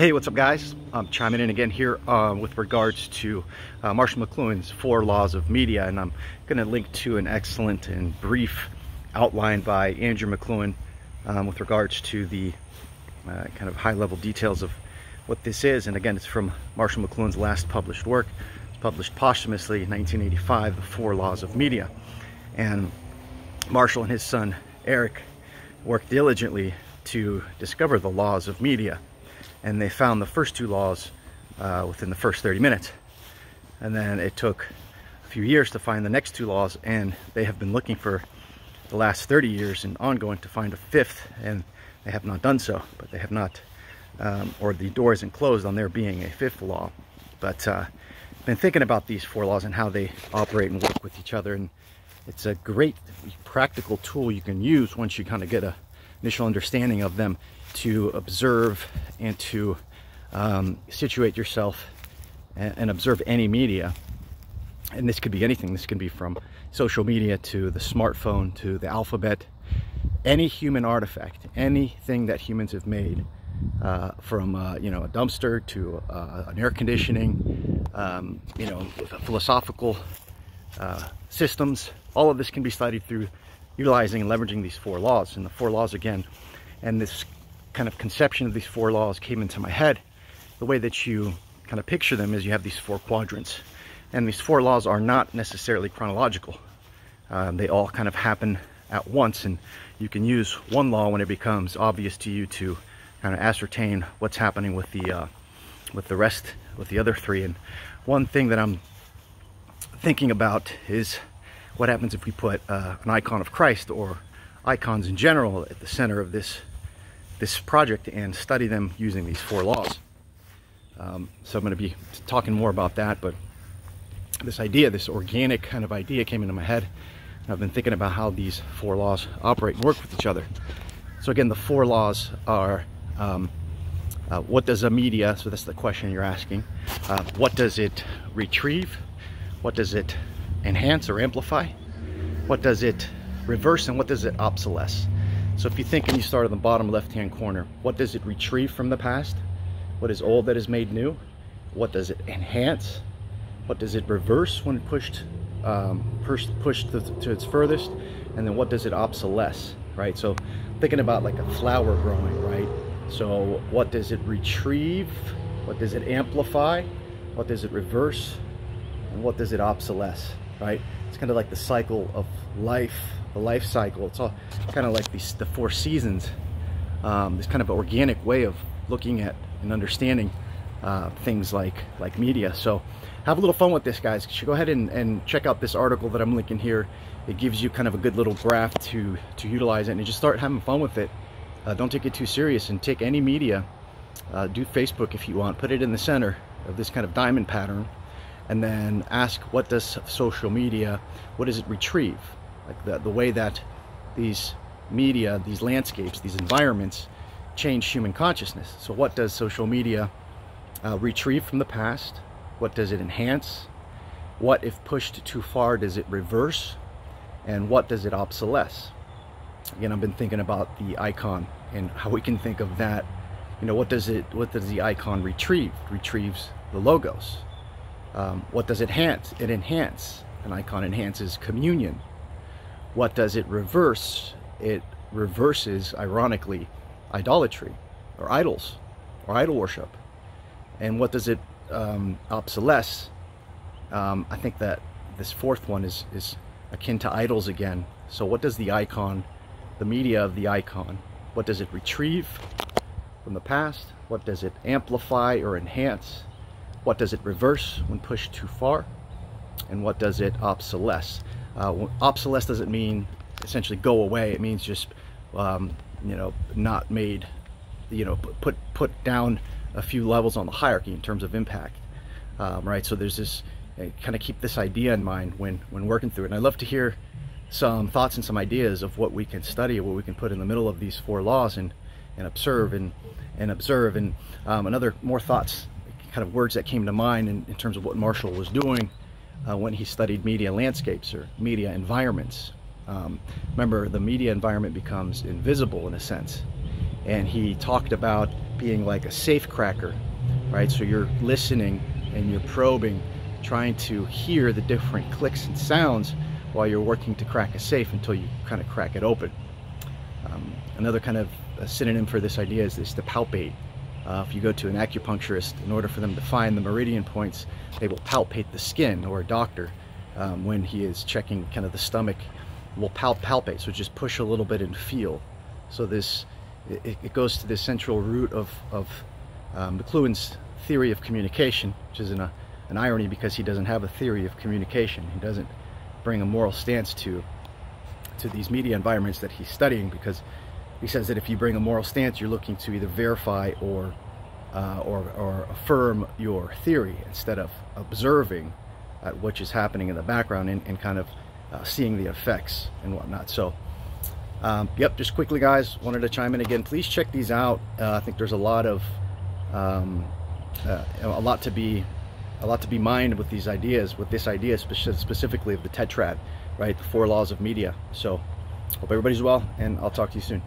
Hey, what's up guys? I'm chiming in again here uh, with regards to uh, Marshall McLuhan's Four Laws of Media and I'm going to link to an excellent and brief outline by Andrew McLuhan um, with regards to the uh, kind of high level details of what this is and again it's from Marshall McLuhan's last published work. It's published posthumously in 1985, The Four Laws of Media and Marshall and his son Eric worked diligently to discover the laws of media and they found the first two laws uh, within the first 30 minutes. And then it took a few years to find the next two laws, and they have been looking for the last 30 years and ongoing to find a fifth, and they have not done so, but they have not, um, or the door isn't closed on there being a fifth law. But uh, been thinking about these four laws and how they operate and work with each other, and it's a great practical tool you can use once you kind of get a initial understanding of them to observe and to um, situate yourself and, and observe any media. And this could be anything. This can be from social media to the smartphone to the alphabet, any human artifact, anything that humans have made, uh, from uh, you know a dumpster to uh, an air conditioning, um, you know philosophical uh, systems. All of this can be studied through utilizing and leveraging these four laws. And the four laws again, and this kind of conception of these four laws came into my head. The way that you kind of picture them is you have these four quadrants. And these four laws are not necessarily chronological. Um, they all kind of happen at once and you can use one law when it becomes obvious to you to kind of ascertain what's happening with the uh, with the rest with the other three and one thing that I'm thinking about is what happens if we put uh, an icon of Christ or icons in general at the center of this this project and study them using these four laws. Um, so I'm going to be talking more about that, but this idea, this organic kind of idea came into my head. I've been thinking about how these four laws operate and work with each other. So again, the four laws are, um, uh, what does a media, so that's the question you're asking, uh, what does it retrieve? What does it enhance or amplify? What does it reverse and what does it obsolesce? So if you think and you start on the bottom left-hand corner, what does it retrieve from the past? What is old that is made new? What does it enhance? What does it reverse when pushed um, pushed to, to its furthest? And then what does it obsolesce, right? So thinking about like a flower growing, right? So what does it retrieve? What does it amplify? What does it reverse? And what does it obsolesce, right? It's kind of like the cycle of life the life cycle. It's all kind of like these, the four seasons. Um, this kind of organic way of looking at and understanding uh, things like like media. So have a little fun with this, guys. Go ahead and, and check out this article that I'm linking here. It gives you kind of a good little graph to to utilize it and just start having fun with it. Uh, don't take it too serious and take any media. Uh, do Facebook if you want. Put it in the center of this kind of diamond pattern and then ask what does social media, what does it retrieve? Like the, the way that these media, these landscapes, these environments change human consciousness. So what does social media uh, retrieve from the past? What does it enhance? What, if pushed too far, does it reverse? And what does it obsolesce? Again, I've been thinking about the icon and how we can think of that. You know, what does it? What does the icon retrieve? It retrieves the logos. Um, what does it enhance? It enhance. An icon enhances communion. What does it reverse? It reverses, ironically, idolatry or idols or idol worship. And what does it um, obsolesce? Um, I think that this fourth one is, is akin to idols again. So what does the icon, the media of the icon, what does it retrieve from the past? What does it amplify or enhance? What does it reverse when pushed too far? And what does it obsolesce? Uh, doesn't mean essentially go away. It means just, um, you know, not made, you know, put, put down a few levels on the hierarchy in terms of impact, um, right? So there's this, uh, kind of keep this idea in mind when, when working through it. And I'd love to hear some thoughts and some ideas of what we can study, what we can put in the middle of these four laws and, and observe and, and observe. And um, another more thoughts, kind of words that came to mind in, in terms of what Marshall was doing uh, when he studied media landscapes or media environments. Um, remember, the media environment becomes invisible in a sense. And he talked about being like a safe cracker, right? So you're listening and you're probing, trying to hear the different clicks and sounds while you're working to crack a safe until you kind of crack it open. Um, another kind of synonym for this idea is this to palpate. Uh, if you go to an acupuncturist, in order for them to find the meridian points, they will palpate the skin, or a doctor, um, when he is checking kind of the stomach, will pal palpate. So just push a little bit and feel. So this, it, it goes to the central root of, of um, McLuhan's theory of communication, which is an, a, an irony because he doesn't have a theory of communication. He doesn't bring a moral stance to to these media environments that he's studying because he says that if you bring a moral stance, you're looking to either verify or uh, or, or, affirm your theory instead of observing uh, what is happening in the background and, and kind of uh, seeing the effects and whatnot. So, um, yep, just quickly, guys, wanted to chime in again. Please check these out. Uh, I think there's a lot of um, uh, a lot to be a lot to be mined with these ideas, with this idea specifically of the tetrad, right? The four laws of media. So, hope everybody's well, and I'll talk to you soon.